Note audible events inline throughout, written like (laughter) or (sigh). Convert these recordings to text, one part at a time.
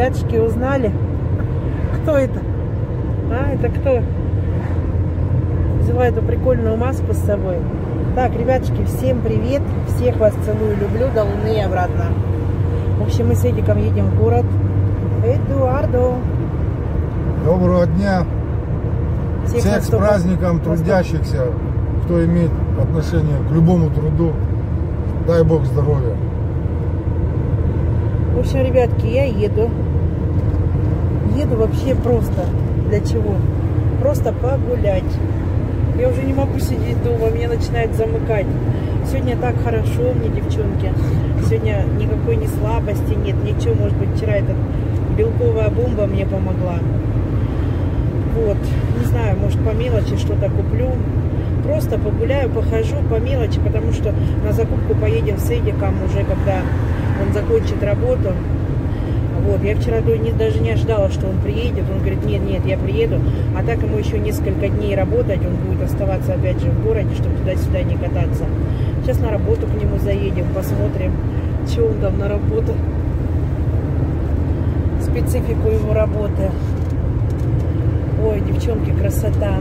ребятушки узнали? Кто это? А, это кто? Взяла эту прикольную маску с собой. Так, ребятушки, всем привет. Всех вас целую, люблю. До Луны и обратно. В общем, мы с Эдиком едем в город. Эдуардо. Доброго дня. Всех, Всех с праздником трудящихся, кто имеет отношение к любому труду. Дай Бог здоровья. В общем, ребятки, я еду. Еду вообще просто. Для чего? Просто погулять. Я уже не могу сидеть дома, меня начинает замыкать. Сегодня так хорошо мне, девчонки. Сегодня никакой не слабости нет, ничего. Может быть, вчера эта белковая бомба мне помогла. Вот, не знаю, может по мелочи что-то куплю. Просто погуляю, похожу по мелочи, потому что на закупку поедем с Эдиком уже, когда он закончит работу. Вот, я вчера даже не ожидала, что он приедет. Он говорит, нет, нет, я приеду. А так ему еще несколько дней работать, он будет оставаться опять же в городе, чтобы туда-сюда не кататься. Сейчас на работу к нему заедем, посмотрим, что он там на работу. Специфику его работы. Ой, девчонки, красота.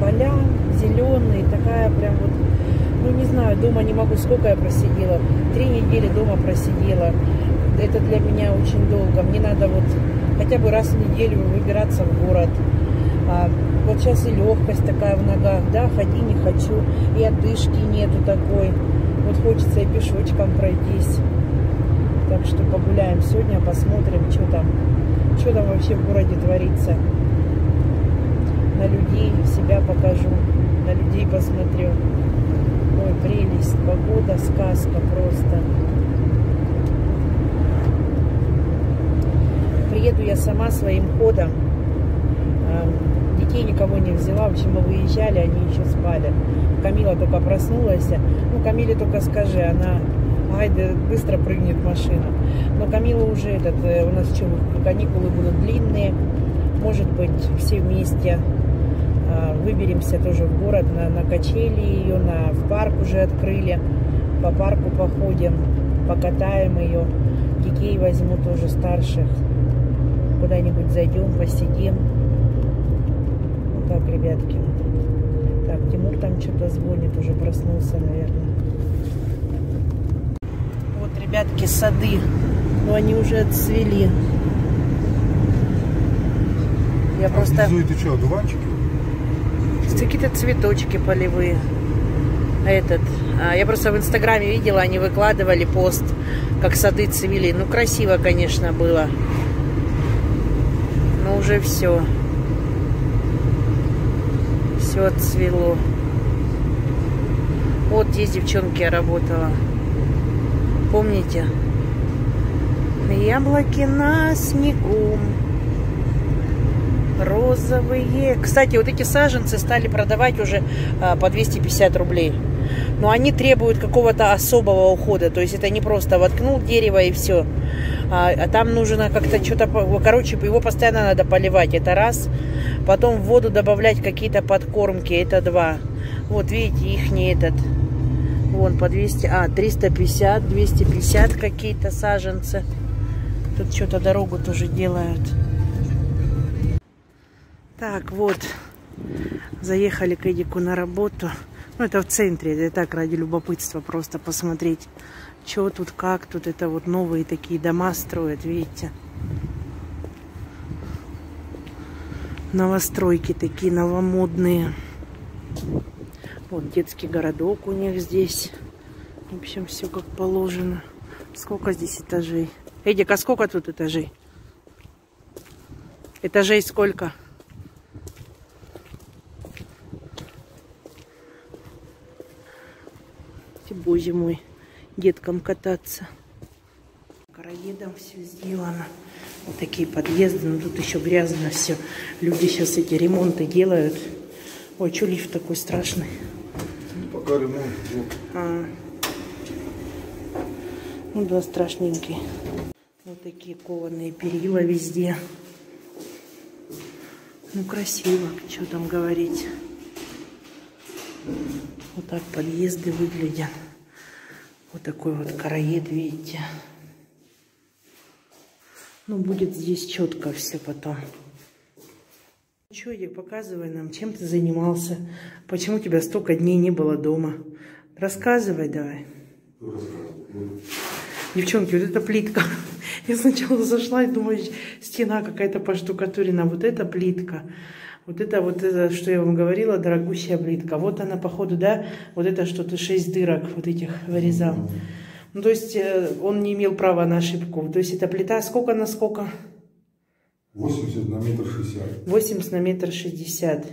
Поля зеленые, такая прям вот, ну не знаю, дома не могу, сколько я просидела. Три недели дома просидела это для меня очень долго. Мне надо вот хотя бы раз в неделю выбираться в город. А, вот сейчас и легкость такая в ногах, да, ходи не хочу, и отдышки нету такой. Вот хочется и пешочком пройтись. Так что погуляем сегодня, посмотрим, что там, что там вообще в городе творится. На людей себя покажу, на людей посмотрю. Ой, прелесть, погода, сказка просто. приеду я сама своим ходом. Детей никого не взяла. В общем, мы выезжали, они еще спали. Камила только проснулась. Ну, Камиле только скажи, она ай, да быстро прыгнет машина. Но Камила уже этот, э, у нас что, каникулы будут длинные. Может быть, все вместе выберемся тоже в город на, на качели ее, на, в парк уже открыли. По парку походим, покатаем ее. Детей возьму тоже старших куда-нибудь зайдем, посидим. Вот так, ребятки. Так, Тимур там что-то звонит, уже проснулся, наверное. Вот, ребятки, сады. Но они уже отцвели. Я просто... А внизу это что, Какие-то цветочки полевые. А этот... А, я просто в инстаграме видела, они выкладывали пост, как сады цвели. Ну, красиво, конечно, было но уже все. Все отцвело. Вот здесь девчонки я работала. Помните? Яблоки на снегу. Розовые. Кстати, вот эти саженцы стали продавать уже а, по 250 рублей. Но они требуют какого-то особого ухода. То есть это не просто воткнул дерево и все а, а там нужно как-то что-то, короче, его постоянно надо поливать, это раз. Потом в воду добавлять какие-то подкормки, это два. Вот видите, их не этот, вон по 200, а, 350, 250 какие-то саженцы. Тут что-то дорогу тоже делают. Так, вот, заехали к Эдику на работу. Ну, это в центре, это так ради любопытства просто посмотреть что тут, как тут, это вот новые такие дома строят, видите. Новостройки такие новомодные. Вот детский городок у них здесь. В общем, все как положено. Сколько здесь этажей? Эдик, а сколько тут этажей? Этажей сколько? Боже мой деткам кататься. Караедом все сделано. Вот такие подъезды, но тут еще грязно все. Люди сейчас эти ремонты делают. Ой, что лифт такой страшный? Пока ремонт. А. Ну да, страшненький. Вот такие кованые перила везде. Ну, красиво, что там говорить. Вот так подъезды выглядят. Вот такой вот караед, видите. Ну, будет здесь четко все потом. Чудик, показывай нам, чем ты занимался, почему тебя столько дней не было дома. Рассказывай давай. Девчонки, вот эта плитка. (laughs) Я сначала зашла и думаю, стена какая-то поштукатурена. Вот эта плитка. Вот это вот это, что я вам говорила, дорогущая плитка. Вот она, походу, да, вот это что-то шесть дырок вот этих вырезал. Ну, то есть э, он не имел права на ошибку. То есть эта плита сколько на сколько? 80 на метр 60. 80 на метр 60.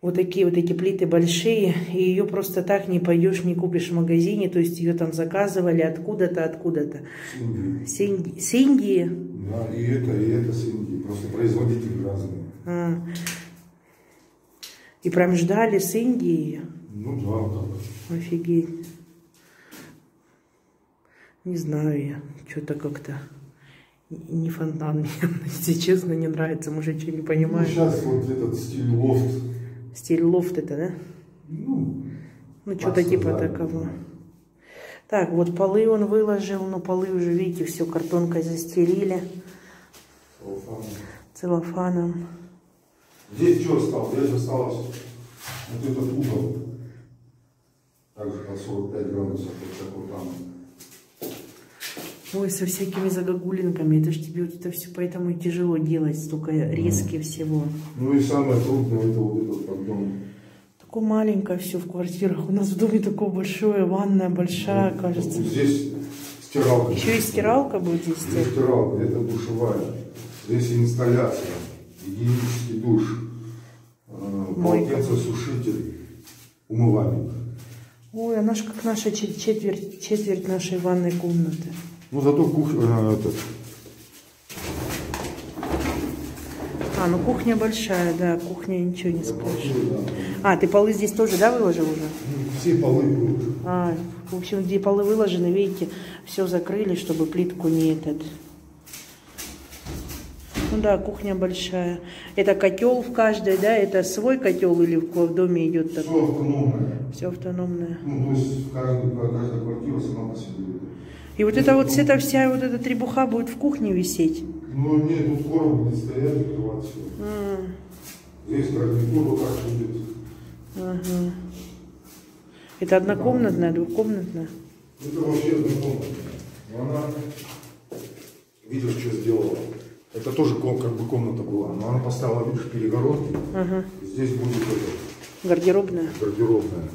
Вот такие вот эти плиты большие, и ее просто так не пойдешь, не купишь в магазине, то есть ее там заказывали откуда-то, откуда-то. С Индии. С Индии? Да, и это, и это с Индии, просто производители разные. А. И прям ждали с Индии? Ну да, так. Офигеть. Не знаю я, что-то как-то не фонтан мне, (laughs) если честно, не нравится, может, что не понимаю. Ну, сейчас вот этот стиль лофт Стиль лофт это, да? Ну, ну что-то типа да. такого. Так, вот полы он выложил, но полы уже, видите, все картонкой застелили. Целлофаном. Целлофаном. Здесь что осталось? Здесь осталось вот этот угол. Также по 45 градусов, вот такой там. Ой, со всякими загогулинками. Это ж тебе вот это все поэтому и тяжело делать, столько резки mm. всего. Ну и самое трудное это вот этот поддон. Такое маленькое все в квартирах. У нас в доме такое большое, ванная большая, ну, кажется. Здесь стиралка. Еще и стиралка будет здесь. Здесь стиралка, это душевая. Здесь инсталляция, гигиенический душ, э, полотенцесушитель, умывальник. Ой, она же как наша четверть, четверть нашей ванной комнаты. Ну зато кухня, э, этот. А, ну кухня большая, да, кухня ничего не скажешь. А, ты полы здесь тоже, да, выложил уже? Ну, все полы выложены. А, в общем, где полы выложены, видите, все закрыли, чтобы плитку не этот. Ну да, кухня большая. Это котел в каждой, да? Это свой котел или в доме идет такой? Все автономное. Все автономное. Ну, то есть каждая, каждая квартира сама по себе. И вот эта вот эта вся вот эта требуха будет в кухне висеть? Ну нет, тут короб будет стоять, открывать все. А. Здесь гарнитур вот так будет. Ага. Это однокомнатная, двухкомнатная? Это вообще однокомнатная. Но она, видишь, что сделала? Это тоже как бы комната была. Но она поставила, видишь, перегородки. Ага. Здесь будет это. Гардеробная? Гардеробная.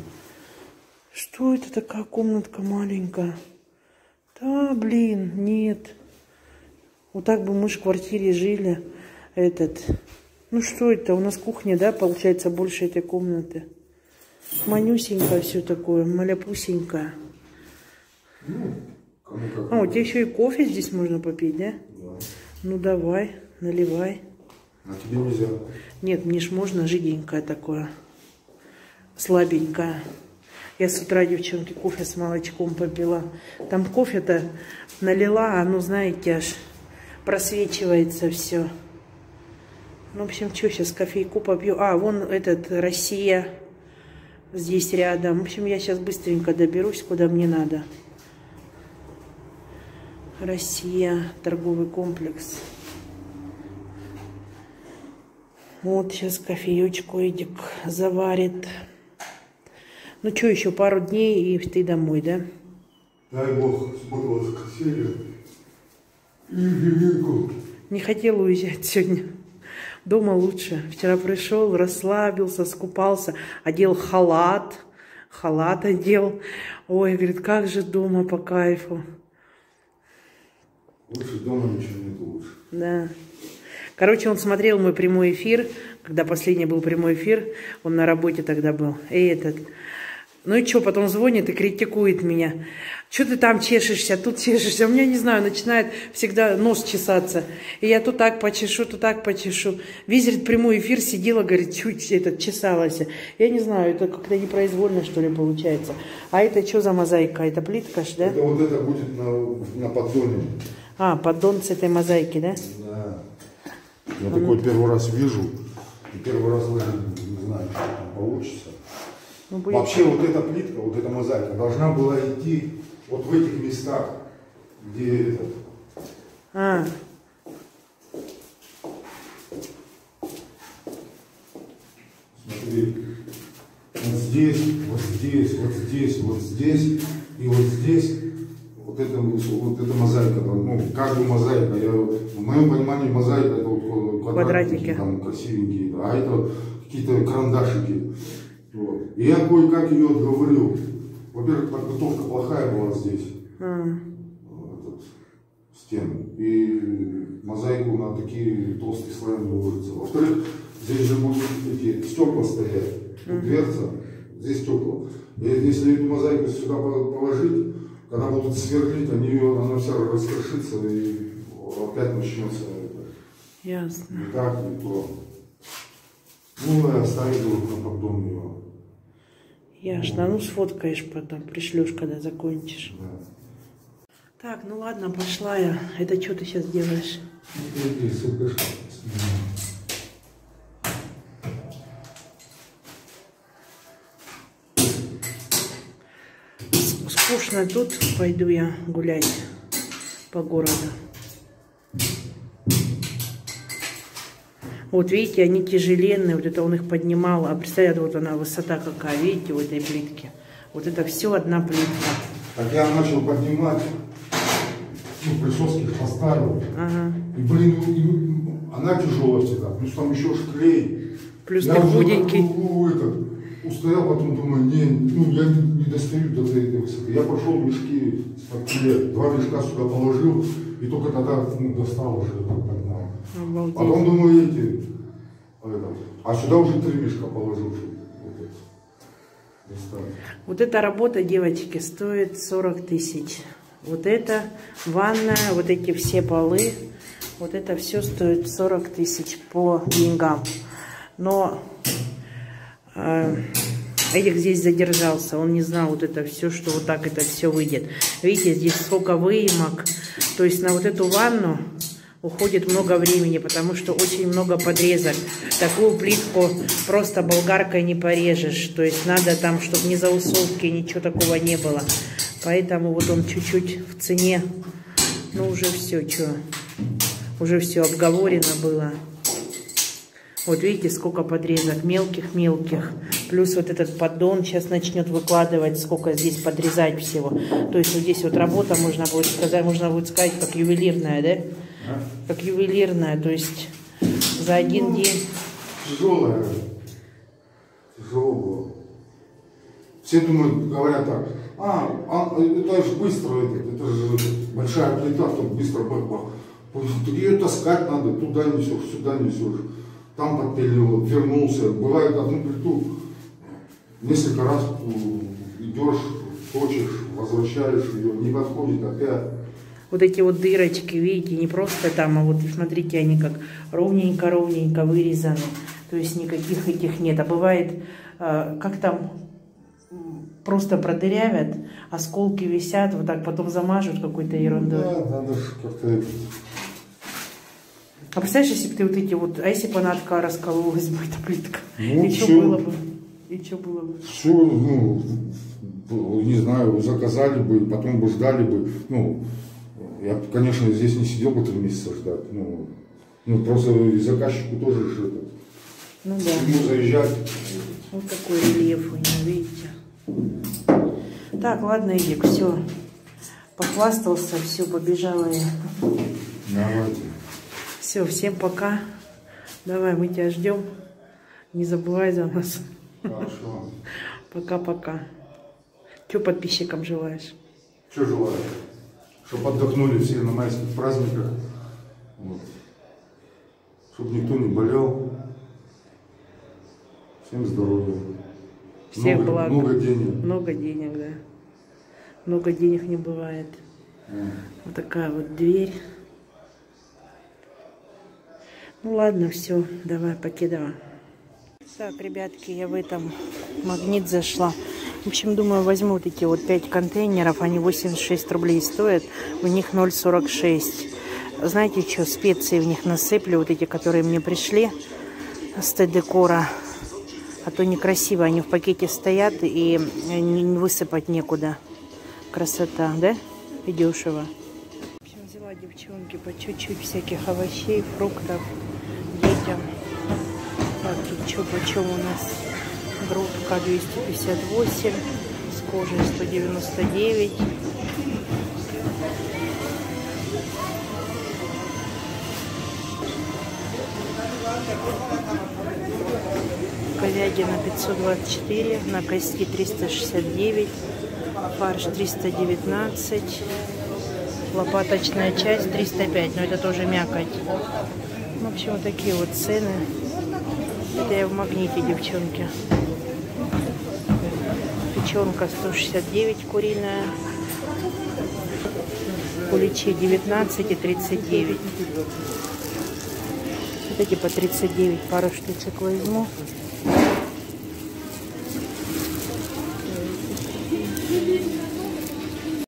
Что это такая комнатка маленькая? Да, блин, нет. Вот так бы мы в квартире жили. Этот. Ну что это? У нас кухня, да, получается, больше этой комнаты. Манюсенькое все такое, маляпусенькое. Ну, а, у тебя еще и кофе здесь можно попить, да? Ну давай, наливай. А тебе нельзя? Нет, мне ж можно жиденькое такое. Слабенькое. Я с утра, девчонки, кофе с молочком попила. Там кофе-то налила, а ну, знаете, аж просвечивается все. Ну, в общем, что, сейчас кофейку попью. А, вон этот, Россия, здесь рядом. В общем, я сейчас быстренько доберусь, куда мне надо. Россия, торговый комплекс. Вот сейчас кофеечку Эдик заварит. Ну что, еще пару дней, и ты домой, да? Дай Бог, смогла воскресенье. Не хотела уезжать сегодня. Дома лучше. Вчера пришел, расслабился, скупался, одел халат. Халат одел. Ой, говорит, как же дома по кайфу. Лучше дома ничего нет лучше. Да. Короче, он смотрел мой прямой эфир, когда последний был прямой эфир, он на работе тогда был. И этот, ну и что, потом звонит и критикует меня. Что ты там чешешься, тут чешешься. У меня, не знаю, начинает всегда нос чесаться. И я то так почешу, то так почешу. Визит прямой эфир сидела, говорит, чуть этот чесалась. Я не знаю, это как-то непроизвольно, что ли, получается. А это что за мозаика? Это плитка да? Это вот это будет на, на поддоне. А, поддон с этой мозаики, да? Да. Я Он... такой первый раз вижу. И первый раз даже не знаю, что там получится. Ну, будет... Вообще вот эта плитка, вот эта мозаика должна была идти вот в этих местах, где этот... А. Смотри. Вот здесь, вот здесь, вот здесь, вот здесь и вот здесь. Вот это, вот это мозаика, ну, как бы мозаика. Я, в моем понимании мозаика это вот квадратики, там красивенькие, а это какие-то карандашики. Вот. И я кое-как ее отговорил. Во-первых, подготовка плохая была здесь. Mm. И мозаику на такие толстые слои ложится. Во-вторых, здесь же будут эти стекла стоять. Mm. Дверца, здесь стекла. И если эту мозаику сюда положить, когда будут сверлить, они, она вся раскрошится и опять начнется Ясно. Не так, не то. Ну, и оставить его на потом его. Ясно. Ну, сфоткаешь потом, пришлешь, когда закончишь. Да. Так, ну ладно, пошла я. Это что ты сейчас делаешь? Иди, иди, Скучно тут, пойду я гулять по городу. Вот видите, они тяжеленные, вот это он их поднимал. А представляете, вот она высота какая, видите, у этой плитки. Вот это все одна плитка. Так я начал поднимать, ну, присоски поставил. Ага. И, блин, ну, ну, она тяжелая всегда, плюс там еще шклей. Плюс я ты худенький. Ну, этот, устоял, потом думаю, не, ну, я не, достаю до этой высоты. Я пошел мешки с два мешка сюда положил, и только тогда ну, достал уже. Обалдеть. Потом думаю, эти, это, а сюда уже три мешка положил. Вот, вот эта работа, девочки, стоит 40 тысяч. Вот это ванная, вот эти все полы, вот это все стоит 40 тысяч по деньгам. Но э, Эдик здесь задержался, он не знал вот это все, что вот так это все выйдет. Видите, здесь сколько выемок. То есть на вот эту ванну уходит много времени, потому что очень много подрезок. Такую плитку просто болгаркой не порежешь. То есть надо там, чтобы ни заусовки, ничего такого не было. Поэтому вот он чуть-чуть в цене. Ну, уже все, что. Уже все обговорено было. Вот видите, сколько подрезок, мелких-мелких. Плюс вот этот поддон сейчас начнет выкладывать, сколько здесь подрезать всего. То есть вот здесь вот работа, можно будет сказать, можно будет сказать, как ювелирная, да? как ювелирная, то есть за один ну, день. Тяжелая. Тяжело было. Все думают, говорят так, а, а это же быстро, это, это же большая плита, тут быстро бах-бах. Ее таскать надо, туда несешь, сюда несешь. Там подпилил, вернулся. Бывает одну плиту несколько раз идешь, точишь, возвращаешь ее, не подходит опять вот эти вот дырочки, видите, не просто там, а вот смотрите, они как ровненько-ровненько вырезаны. То есть никаких этих нет. А бывает, а, как там просто продырявят, осколки висят, вот так потом замажут какой-то ерундой. Да, надо как-то... А представляешь, если бы ты вот эти вот, а если бы она от раскололась бы, (laughs) эта плитка? Ну, и что было бы? И что было бы? Все, ну, не знаю, заказали бы, потом бы ждали бы, ну, я, конечно, здесь не сидел бы три месяца ждать. Ну, ну просто и заказчику тоже же это. Ну да. Ему заезжать. Вот такой рельеф у него, видите. Так, ладно, Эдик, все. Похвастался, все, побежала я. Давайте. Все, всем пока. Давай, мы тебя ждем. Не забывай за нас. Хорошо. Пока-пока. Что подписчикам желаешь? Что желаю? чтобы отдохнули все на майских праздниках, вот. чтобы никто не болел. Всем здоровья. Всех много, благ. Много денег. Много денег, да. Много денег не бывает. Mm. Вот такая вот дверь. Ну ладно, все, давай, покидывай. Так, ребятки, я в этом магнит зашла. В общем, думаю, возьму эти вот 5 контейнеров. Они 86 рублей стоят. У них 0,46. Знаете что, специи в них насыплю. Вот эти, которые мне пришли с Т-декора. А то некрасиво. Они в пакете стоят и высыпать некуда. Красота, да? И дешево. В общем, взяла девчонки по чуть-чуть всяких овощей, фруктов детям. Так, тут что, почем у нас? Грудка 258, с кожей 199. Говядина 524, на кости 369, фарш 319, лопаточная часть 305, но это тоже мякоть. В общем, вот такие вот цены. Это я в магните, девчонки. Печенка 169 куриная. Куличи 19 и 39. Вот эти по 39 пару штучек возьму.